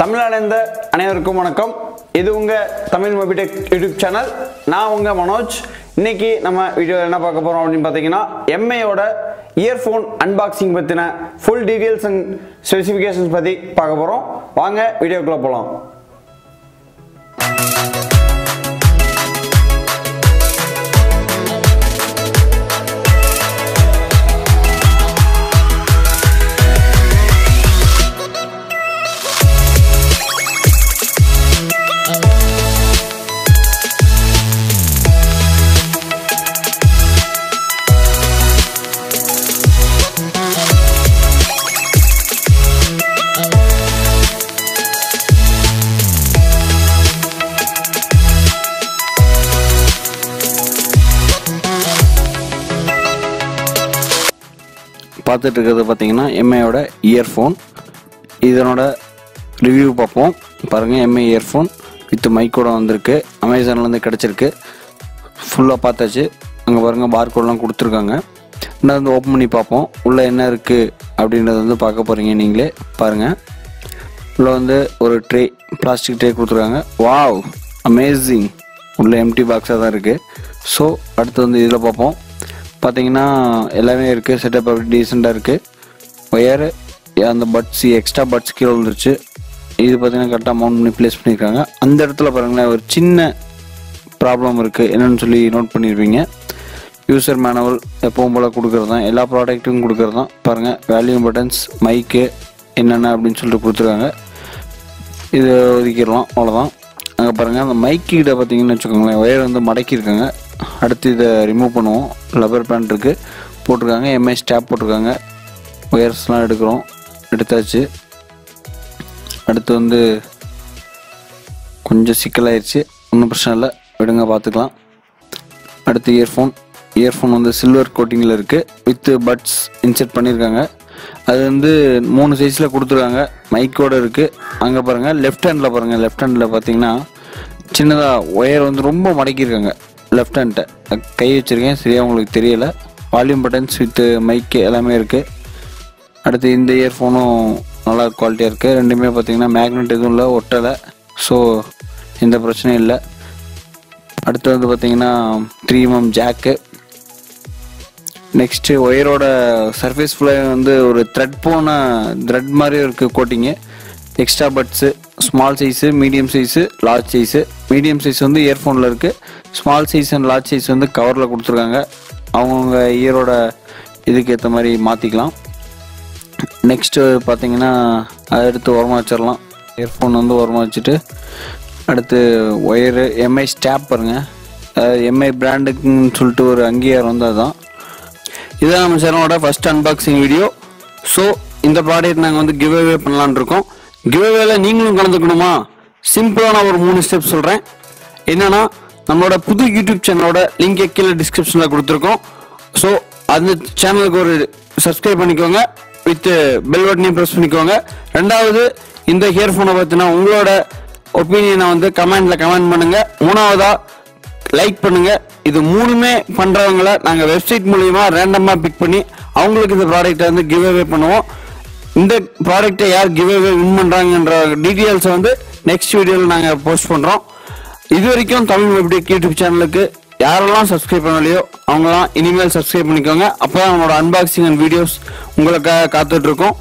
தமிழ்நாடு அனைவருக்கும் வணக்கம். இது உங்கள் தமிழ் மொபிடெக் யூடியூப் சேனல். நான் உங்கள் மனோஜ். இன்னைக்கு நம்ம வீடியோவில் என்ன பார்க்க போகிறோம் அப்படின்னு பார்த்தீங்கன்னா எம்ஐயோட இயர்ஃபோன் அன்பாக்சிங் பற்றின ஃபுல் டீட்டெயில்ஸ் அண்ட் ஸ்பெசிஃபிகேஷன்ஸ் பற்றி பார்க்க போகிறோம் வாங்க வீடியோக்குள்ளே போகலாம் பார்த்துட்டு இருக்கிறது பார்த்தீங்கன்னா எம்ஐயோட இயர்ஃபோன் இதனோட ரிவ்யூ பார்ப்போம். பாருங்கள் எம்ஐ இயர்ஃபோன் வித் மைக்கோட வந்திருக்கு. அமேசான்லேருந்து கிடச்சிருக்கு. ஃபுல்லாக பார்த்தாச்சு. அங்கே பாருங்கள் பார்கோடெலாம் கொடுத்துருக்காங்க. இன்னும் வந்து ஓப்பன் பண்ணி பார்ப்போம். உள்ளே என்ன இருக்குது அப்படின்றத வந்து பார்க்க போகிறீங்க நீங்களே. பாருங்கள் உள்ளே வந்து ஒரு ட்ரே பிளாஸ்டிக் ட்ரே கொடுத்துருக்காங்க. வாவ் அமேசிங் உள்ள எம்டி பாக்ஸாக தான் இருக்குது ஸோ அடுத்து வந்து இதில் பார்ப்போம். பார்த்தீங்கன்னா எல்லாமே இருக்குது செட்டப் அப்படி டீசெண்டாக இருக்குது ஒயரு அந்த பட்ஸ் எக்ஸ்ட்ரா பட்ஸ் கீழே வந்துருச்சு இது பார்த்தீங்கன்னா கரெக்டாக மவுண்ட் பண்ணி ப்ளேஸ் பண்ணியிருக்காங்க அந்த இடத்துல பாருங்களேன் ஒரு சின்ன ப்ராப்ளம் இருக்குது என்னன்னு சொல்லி நோட் பண்ணியிருப்பீங்க யூசர் மேனுவல் எப்பவும் போல் கொடுக்குறது தான் எல்லா ப்ராடக்ட்டும் கொடுக்குறது தான் பாருங்கள் வேல்யூம் பட்டன்ஸ் மைக்கு என்னென்ன அப்படின்னு சொல்லிட்டு கொடுத்துருக்காங்க. இது ஒதுக்கிடலாம் அவ்வளோதான் அங்கே பாருங்கள் அந்த மைக்கிட்ட பார்த்தீங்கன்னு வச்சுக்கோங்களேன் ஒயர் வந்து மடக்கியிருக்காங்க. அடுத்து இதை ரிமூவ் பண்ணுவோம். லப்பர் பேண்ட் இருக்குது போட்டிருக்காங்க. எம்ஐ ஸ்டாப் போட்டிருக்காங்க. ஒயர்ஸ்லாம் எடுக்கிறோம். எடுத்தாச்சு. அடுத்து வந்து கொஞ்சம் சிக்கலாயிருச்சு. ஒன்றும் பிரச்சனை இல்லை. விடுங்க பார்த்துக்கலாம். அடுத்து இயர்ஃபோன் இயர்ஃபோன் வந்து சில்வர் கோட்டிங்கில் இருக்குது வித்து பட்ஸ் இன்செர்ட் பண்ணியிருக்காங்க. அது வந்து மூணு சைஸில் கொடுத்துருக்காங்க. மைக்கோட இருக்குது அங்கே பாருங்கள் லெஃப்ட் ஹேண்டில் பாருங்கள் லெஃப்ட் ஹேண்டில் பார்த்தீங்கன்னா சின்னதாக ஒயர் வந்து ரொம்ப மடக்கியிருக்காங்க. லெஃப்ட் ஹேண்ட்டை கை வச்சுருக்கேன். சரியாக உங்களுக்கு தெரியலை. வால்யூம் பட்டன்ஸ் வித் மைக்கு எல்லாமே இருக்குது அடுத்து இந்த இயர்ஃபோனும் நல்லா குவாலிட்டியாக இருக்குது ரெண்டுமே பார்த்திங்கன்னா மேக்னெட் எதுவும் இல்லை ஒட்டலை. ஸோ எந்த பிரச்சனையும் இல்லை. அடுத்து வந்து பார்த்திங்கன்னா த்ரீ எம்எம் ஜாக்கு நெக்ஸ்ட்டு ஒயரோட சர்ஃபேஸ் ஃபுல்லாக வந்து ஒரு த்ரெட் போன த்ரெட் மாதிரி இருக்குது coating extra buds small size medium size large size medium size வந்து இயர்ஃபோனில் இருக்குது small size and large size வந்து கவரில் கொடுத்துருக்காங்க. அவங்கவுங்க இயரோட இதுக்கு ஏற்ற மாதிரி மாற்றிக்கலாம் நெக்ஸ்ட்டு பார்த்தீங்கன்னா அதை எடுத்து உரமாக வச்சிடலாம் இயர்ஃபோன் வந்து உரமாக வச்சுட்டு அடுத்து ஒயரு எம்ஐ ஸ்டாப் பாருங்கள் எம்ஐ பிராண்டுக்குன்னு சொல்லிட்டு ஒரு அங்கீகாரம் வந்து அதுதான் இதுதான் நம்ம சேனலோட ஃபஸ்ட் அன்பாக்சிங் வீடியோ ஸோ இந்த ப்ராடக்ட் நாங்கள் வந்து கிவ் அவே பண்ணலான்னு இருக்கோம். கிவ் அவேல நீங்களும் கலந்துக்கணுமா? சிம்பிளான ஒரு மூணு ஸ்டெப் சொல்கிறேன் என்னென்னா நம்மளோட புது யூடியூப் சேனலோட லிங்க் கீழே டிஸ்கிரிப்ஷனில் கொடுத்துருக்கோம். ஸோ அந்த சேனலுக்கு ஒரு சப்ஸ்கிரைப் பண்ணிக்கோங்க. வித் பெல் பட்டனையும் ப்ரெஸ் பண்ணிக்கோங்க. ரெண்டாவது இந்த ஹியர்ஃபோனை பார்த்தீங்கன்னா உங்களோட ஒப்பீனியனை வந்து கமெண்ட்ல கமெண்ட் பண்ணுங்க. மூணாவதா லைக் பண்ணுங்க. இது மூணுமே பண்றவங்கள நாங்க வெப்சைட் மூலியமா ரேண்டமா பிக் பண்ணி அவங்களுக்கு இந்த ப்ராடக்ட்டை வந்து கிவ் அவே பண்ணுவோம். இந்த ப்ராடக்ட்டை யார் கிவ் அவே வின் பண்றாங்கன்ற டீட்டெயில்ஸை வந்து நெக்ஸ்ட் வீடியோவில் நாங்கள் போஸ்ட் பண்ணுறோம் இது வரைக்கும் தமிழ் வெப்டெக் யூடியூப் சேனலுக்கு யாரெல்லாம் சப்ஸ்கிரைப் பண்ணலையோ அவங்களாம் இனிமேல் சப்ஸ்கிரைப் பண்ணிக்கோங்க. அப்போ தான் நம்மளோட அன்பாக்சிங் அண்ட் வீடியோஸ் உங்களுக்காக காத்துட்ருக்கோம்